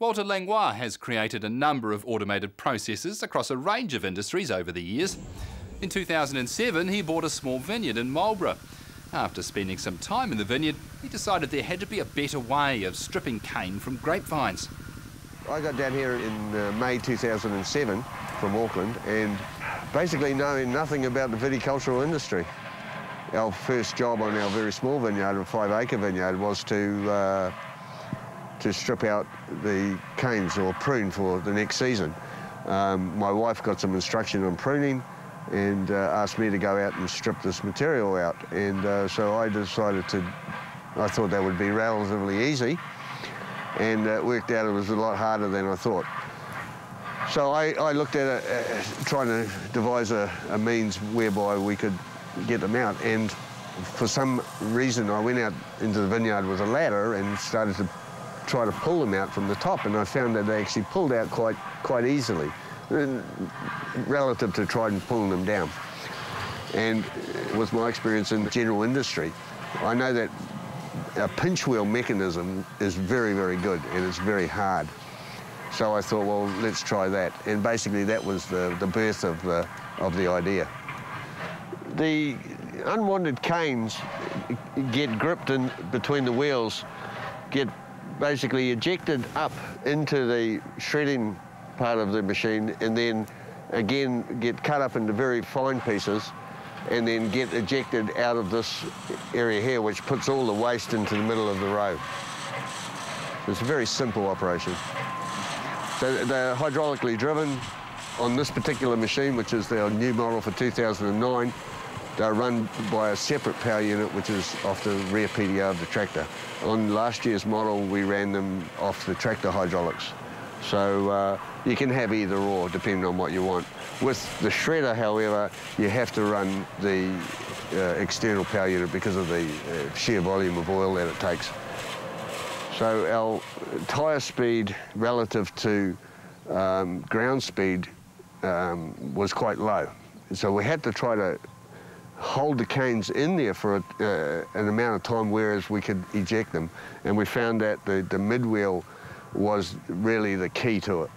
Walter Langlois has created a number of automated processes across a range of industries over the years. In 2007, he bought a small vineyard in Marlborough. After spending some time in the vineyard, he decided there had to be a better way of stripping cane from grapevines. I got down here in uh, May 2007 from Auckland and basically knowing nothing about the viticultural industry. Our first job on our very small vineyard, a five acre vineyard, was to, uh, to strip out the canes or prune for the next season. Um, my wife got some instruction on pruning and uh, asked me to go out and strip this material out. And uh, so I decided to, I thought that would be relatively easy. And uh, it worked out it was a lot harder than I thought. So I, I looked at it, uh, trying to devise a, a means whereby we could get them out. And for some reason, I went out into the vineyard with a ladder and started to try to pull them out from the top. And I found that they actually pulled out quite, quite easily uh, relative to trying to pulling them down. And with my experience in general industry, I know that a pinch wheel mechanism is very, very good and it's very hard. So I thought, well, let's try that. And basically that was the, the birth of the, of the idea. The unwanted canes get gripped in between the wheels, get basically ejected up into the shredding part of the machine and then again get cut up into very fine pieces and then get ejected out of this area here, which puts all the waste into the middle of the row. It's a very simple operation. So they're hydraulically driven on this particular machine, which is their new model for 2009. They're run by a separate power unit, which is off the rear PTO of the tractor. On last year's model, we ran them off the tractor hydraulics. So uh, you can have either or, depending on what you want. With the shredder, however, you have to run the uh, external power unit because of the uh, sheer volume of oil that it takes. So our tyre speed relative to um, ground speed um, was quite low. So we had to try to hold the canes in there for a, uh, an amount of time whereas we could eject them. And we found that the, the mid-wheel was really the key to it.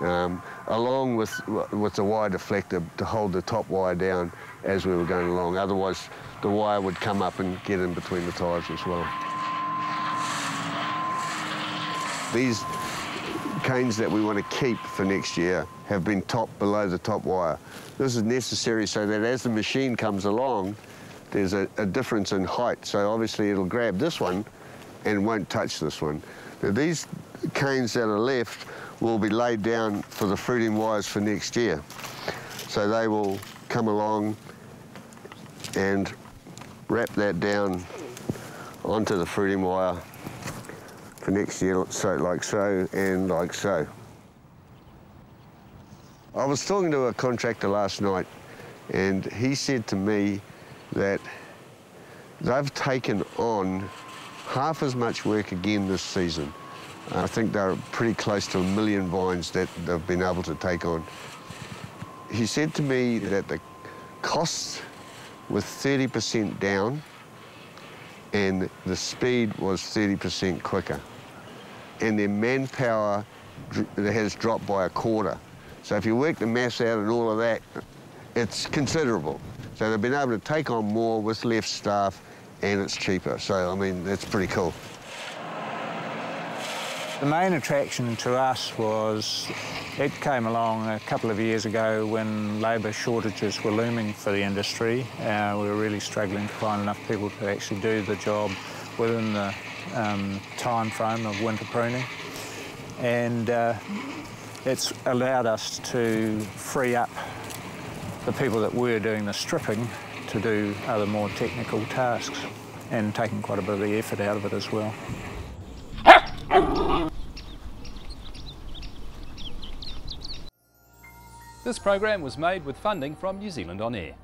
Um, along with, with the wire deflector to hold the top wire down as we were going along. Otherwise, the wire would come up and get in between the tyres as well. These canes that we want to keep for next year have been topped below the top wire. This is necessary so that as the machine comes along, there's a, a difference in height. So obviously it'll grab this one and won't touch this one. Now these canes that are left will be laid down for the fruiting wires for next year. So they will come along and wrap that down onto the fruiting wire for next year, so like so and like so. I was talking to a contractor last night and he said to me that they've taken on half as much work again this season. I think they're pretty close to a million vines that they've been able to take on. He said to me that the costs were 30% down and the speed was 30% quicker. And their manpower has dropped by a quarter. So if you work the mass out and all of that, it's considerable. So they've been able to take on more with less staff and it's cheaper. So, I mean, that's pretty cool. The main attraction to us was it came along a couple of years ago when labour shortages were looming for the industry. Uh, we were really struggling to find enough people to actually do the job within the um, time frame of winter pruning. And uh, it's allowed us to free up the people that were doing the stripping to do other more technical tasks and taking quite a bit of the effort out of it as well. This program was made with funding from New Zealand On Air.